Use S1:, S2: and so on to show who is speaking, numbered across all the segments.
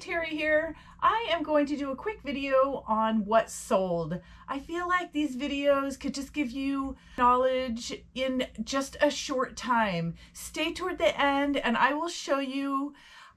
S1: Teri here. I am going to do a quick video on what sold. I feel like these videos could just give you knowledge in just a short time. Stay toward the end and I will show you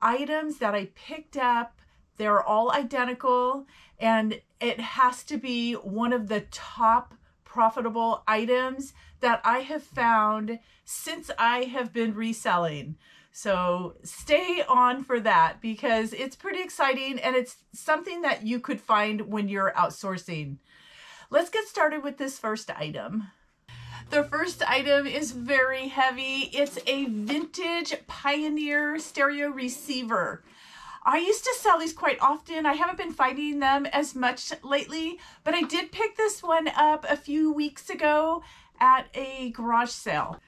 S1: items that I picked up. They're all identical and it has to be one of the top profitable items that I have found since I have been reselling. So stay on for that because it's pretty exciting and it's something that you could find when you're outsourcing. Let's get started with this first item. The first item is very heavy. It's a vintage Pioneer stereo receiver. I used to sell these quite often. I haven't been finding them as much lately, but I did pick this one up a few weeks ago at a garage sale.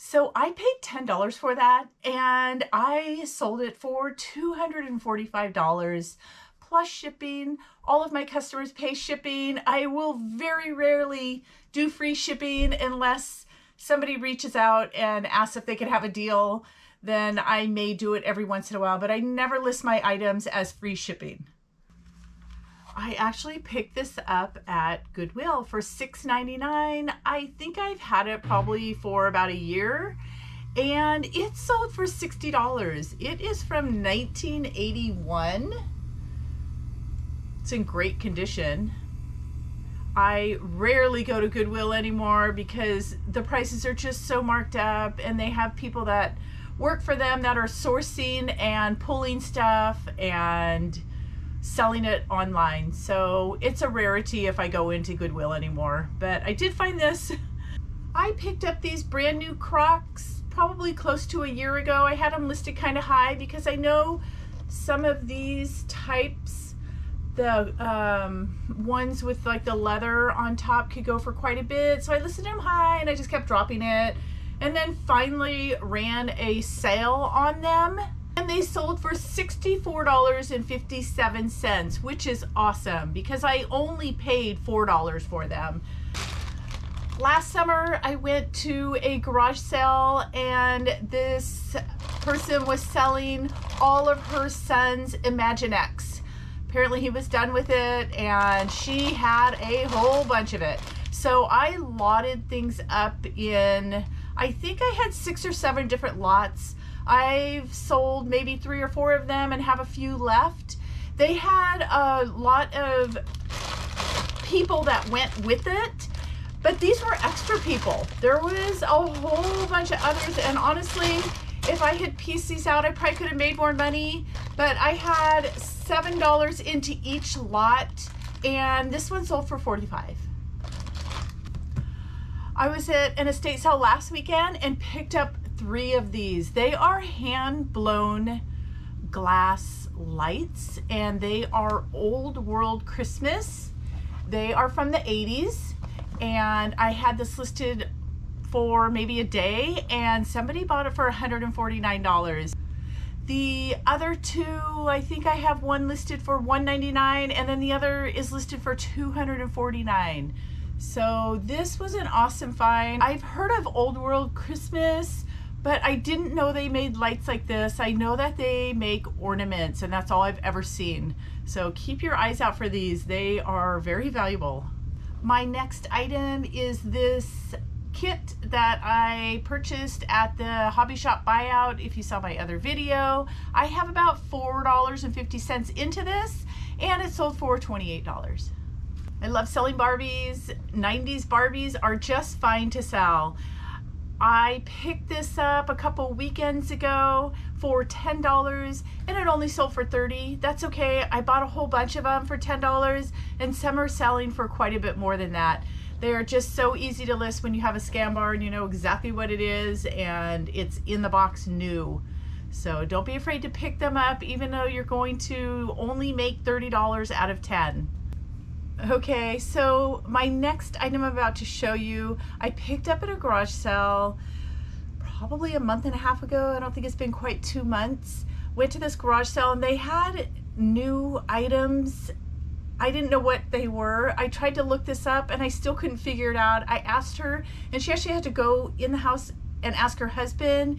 S1: So I paid $10 for that and I sold it for $245 plus shipping. All of my customers pay shipping. I will very rarely do free shipping unless somebody reaches out and asks if they could have a deal. Then I may do it every once in a while, but I never list my items as free shipping. I actually picked this up at Goodwill for $6.99. I think I've had it probably for about a year and it sold for $60. It is from 1981. It's in great condition. I rarely go to Goodwill anymore because the prices are just so marked up and they have people that work for them that are sourcing and pulling stuff and selling it online. So it's a rarity if I go into Goodwill anymore. But I did find this. I picked up these brand new Crocs probably close to a year ago. I had them listed kind of high because I know some of these types, the um, ones with like the leather on top could go for quite a bit. So I listed them high and I just kept dropping it. And then finally ran a sale on them and they sold for $64.57, which is awesome because I only paid $4 for them. Last summer, I went to a garage sale and this person was selling all of her son's Imaginext. Apparently he was done with it and she had a whole bunch of it. So I lotted things up in, I think I had six or seven different lots I've sold maybe three or four of them and have a few left. They had a lot of people that went with it, but these were extra people. There was a whole bunch of others, and honestly, if I had pieced these out, I probably could have made more money, but I had $7 into each lot, and this one sold for 45 I was at an estate sale last weekend and picked up three of these. They are hand blown glass lights and they are old world Christmas. They are from the 80s and I had this listed for maybe a day and somebody bought it for $149. The other two, I think I have one listed for 199 and then the other is listed for 249. So this was an awesome find. I've heard of Old World Christmas but I didn't know they made lights like this. I know that they make ornaments and that's all I've ever seen. So keep your eyes out for these. They are very valuable. My next item is this kit that I purchased at the Hobby Shop buyout. If you saw my other video, I have about $4.50 into this and it sold for $28. I love selling Barbies. 90s Barbies are just fine to sell. I picked this up a couple weekends ago for $10 and it only sold for 30 That's okay. I bought a whole bunch of them for $10 and some are selling for quite a bit more than that. They are just so easy to list when you have a scan bar and you know exactly what it is and it's in the box new. So don't be afraid to pick them up even though you're going to only make $30 out of 10. Okay, so my next item I'm about to show you, I picked up at a garage sale probably a month and a half ago. I don't think it's been quite two months. Went to this garage sale and they had new items. I didn't know what they were. I tried to look this up and I still couldn't figure it out. I asked her and she actually had to go in the house and ask her husband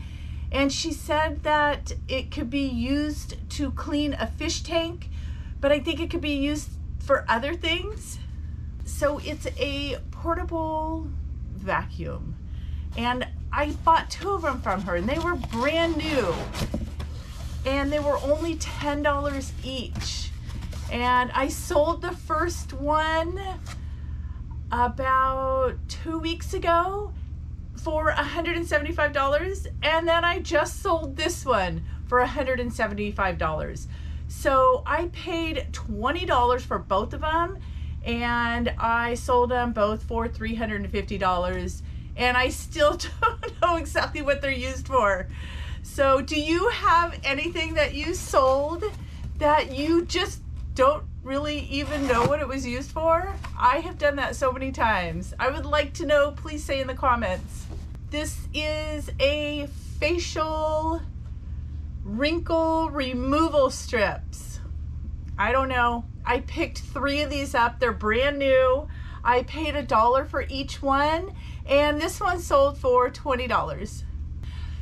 S1: And she said that it could be used to clean a fish tank, but I think it could be used for other things. So it's a portable vacuum. And I bought two of them from her and they were brand new. And they were only $10 each. And I sold the first one about two weeks ago for $175 and then I just sold this one for $175. So I paid $20 for both of them and I sold them both for $350 and I still don't know exactly what they're used for. So do you have anything that you sold that you just don't really even know what it was used for? I have done that so many times. I would like to know, please say in the comments. This is a facial wrinkle removal strips. I don't know. I picked three of these up. They're brand new. I paid a dollar for each one and this one sold for $20.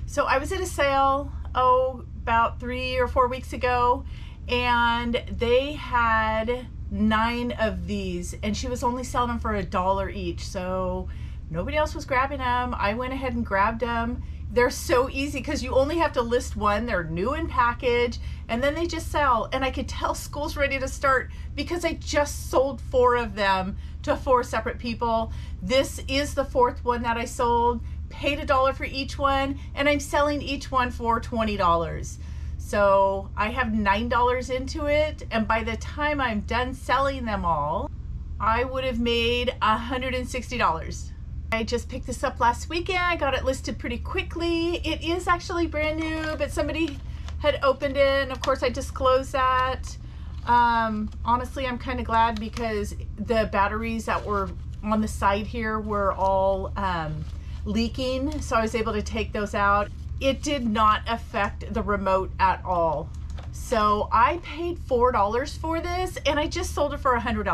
S1: So I was at a sale, oh, about three or four weeks ago and they had nine of these and she was only selling them for a dollar each. So Nobody else was grabbing them. I went ahead and grabbed them. They're so easy because you only have to list one. They're new in package and then they just sell. And I could tell school's ready to start because I just sold four of them to four separate people. This is the fourth one that I sold. Paid a dollar for each one and I'm selling each one for $20. So I have $9 into it. And by the time I'm done selling them all, I would have made $160. I just picked this up last weekend. I got it listed pretty quickly. It is actually brand new, but somebody had opened it, and of course I disclosed that. Um, honestly, I'm kind of glad because the batteries that were on the side here were all um, leaking, so I was able to take those out. It did not affect the remote at all. So I paid $4 for this and I just sold it for $100.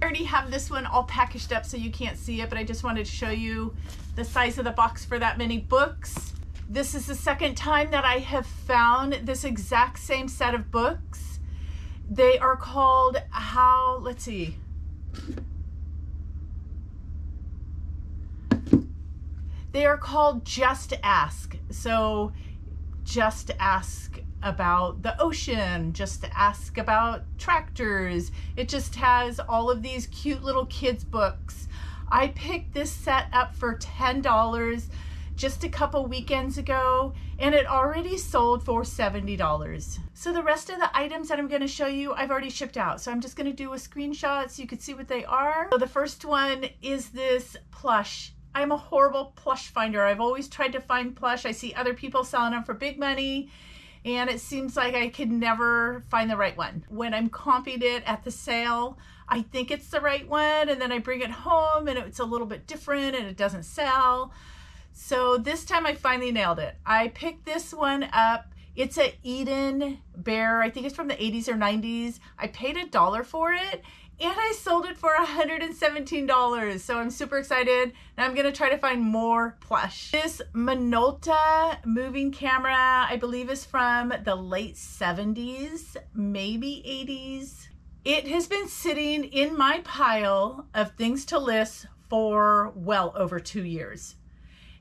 S1: I already have this one all packaged up so you can't see it, but I just wanted to show you the size of the box for that many books. This is the second time that I have found this exact same set of books. They are called How, let's see. They are called Just Ask. So just ask about the ocean, just to ask about tractors. It just has all of these cute little kids books. I picked this set up for $10 just a couple weekends ago and it already sold for $70. So the rest of the items that I'm gonna show you, I've already shipped out. So I'm just gonna do a screenshot so you can see what they are. So the first one is this plush. I'm a horrible plush finder. I've always tried to find plush. I see other people selling them for big money and it seems like I could never find the right one. When I'm comping it at the sale, I think it's the right one and then I bring it home and it's a little bit different and it doesn't sell. So this time I finally nailed it. I picked this one up. It's a Eden Bear. I think it's from the 80s or 90s. I paid a dollar for it and I sold it for $117. So I'm super excited and I'm gonna try to find more plush. This Minolta moving camera, I believe is from the late 70s, maybe 80s. It has been sitting in my pile of things to list for well over two years.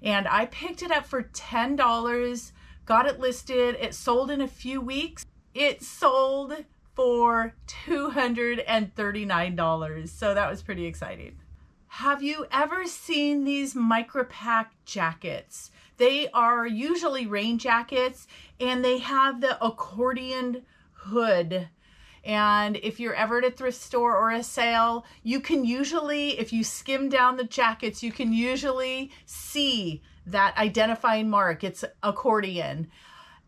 S1: And I picked it up for $10, got it listed, it sold in a few weeks. It sold for $239. So that was pretty exciting. Have you ever seen these micropack jackets? They are usually rain jackets and they have the accordion hood. And if you're ever at a thrift store or a sale, you can usually, if you skim down the jackets, you can usually see that identifying mark. It's accordion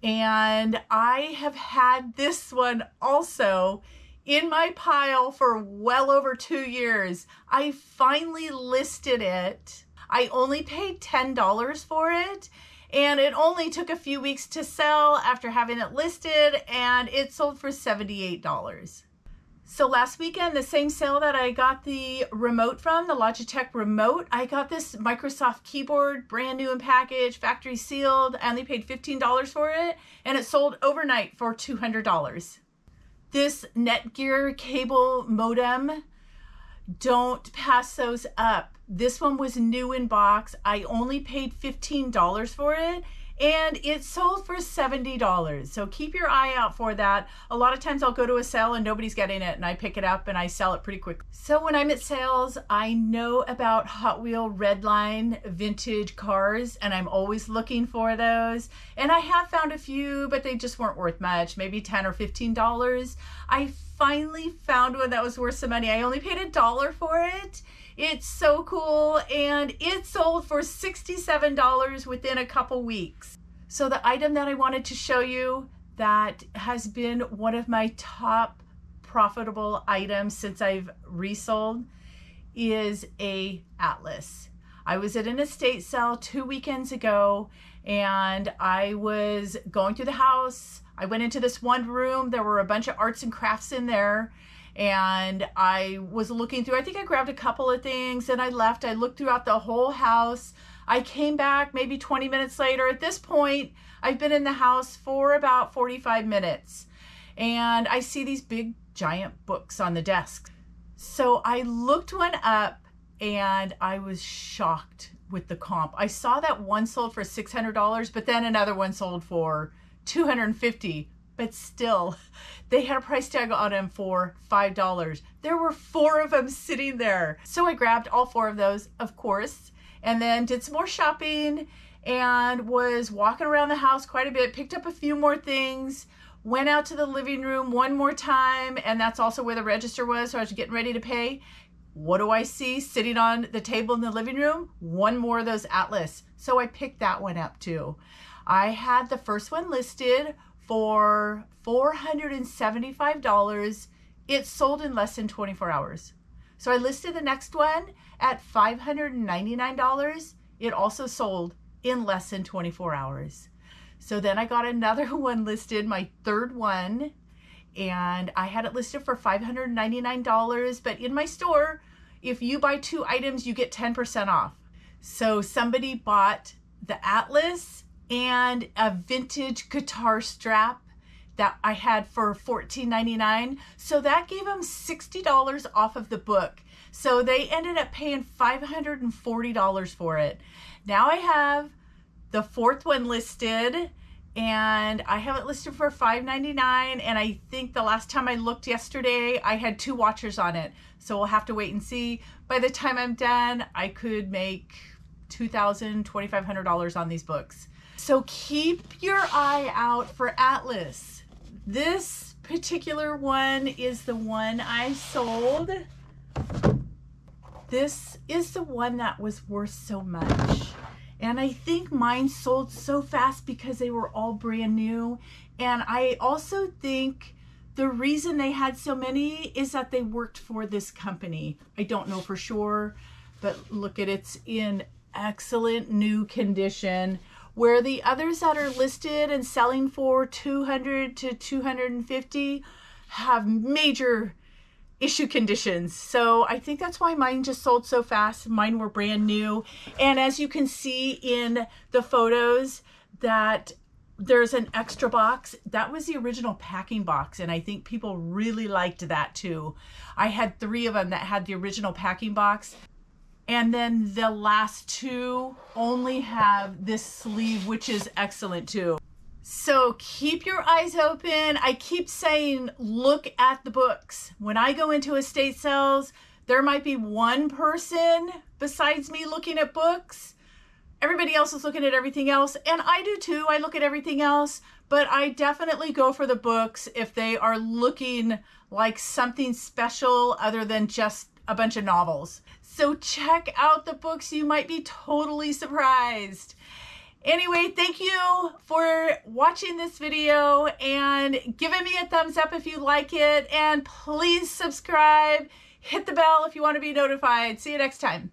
S1: and I have had this one also in my pile for well over two years. I finally listed it. I only paid $10 for it and it only took a few weeks to sell after having it listed and it sold for $78. So last weekend, the same sale that I got the remote from, the Logitech remote, I got this Microsoft keyboard, brand new in package, factory sealed. I only paid $15 for it, and it sold overnight for $200. This Netgear cable modem, don't pass those up. This one was new in box. I only paid $15 for it and it sold for $70. So keep your eye out for that. A lot of times I'll go to a sale and nobody's getting it and I pick it up and I sell it pretty quick. So when I'm at sales, I know about Hot Wheel Redline vintage cars and I'm always looking for those. And I have found a few, but they just weren't worth much, maybe 10 or $15. I finally found one that was worth some money. I only paid a dollar for it it's so cool and it sold for $67 within a couple weeks. So the item that I wanted to show you that has been one of my top profitable items since I've resold is a Atlas. I was at an estate sale two weekends ago and I was going through the house. I went into this one room. There were a bunch of arts and crafts in there and I was looking through. I think I grabbed a couple of things and I left. I looked throughout the whole house. I came back maybe 20 minutes later. At this point, I've been in the house for about 45 minutes and I see these big giant books on the desk. So I looked one up and I was shocked with the comp. I saw that one sold for $600, but then another one sold for 250 but still, they had a price tag on them for $5. There were four of them sitting there. So I grabbed all four of those, of course, and then did some more shopping and was walking around the house quite a bit, picked up a few more things, went out to the living room one more time, and that's also where the register was, so I was getting ready to pay. What do I see sitting on the table in the living room? One more of those Atlas. So I picked that one up too. I had the first one listed for $475. It sold in less than 24 hours. So I listed the next one at $599. It also sold in less than 24 hours. So then I got another one listed, my third one, and I had it listed for $599. But in my store, if you buy two items, you get 10% off. So somebody bought the Atlas and a vintage guitar strap that I had for $14.99. So that gave them $60 off of the book. So they ended up paying $540 for it. Now I have the fourth one listed and I have it listed for $5.99 and I think the last time I looked yesterday I had two watchers on it so we'll have to wait and see by the time I'm done I could make $2,000 $2,500 on these books so keep your eye out for Atlas. This particular one is the one I sold. This is the one that was worth so much. And I think mine sold so fast because they were all brand new. And I also think the reason they had so many is that they worked for this company. I don't know for sure, but look at it's in excellent new condition where the others that are listed and selling for 200 to 250 have major issue conditions. So I think that's why mine just sold so fast. Mine were brand new. And as you can see in the photos that there's an extra box. That was the original packing box, and I think people really liked that too. I had three of them that had the original packing box. And then the last two only have this sleeve, which is excellent too. So keep your eyes open. I keep saying, look at the books. When I go into estate sales, there might be one person besides me looking at books. Everybody else is looking at everything else, and I do too. I look at everything else, but I definitely go for the books if they are looking like something special other than just a bunch of novels. So check out the books. You might be totally surprised. Anyway, thank you for watching this video and giving me a thumbs up if you like it. And please subscribe. Hit the bell if you want to be notified. See you next time.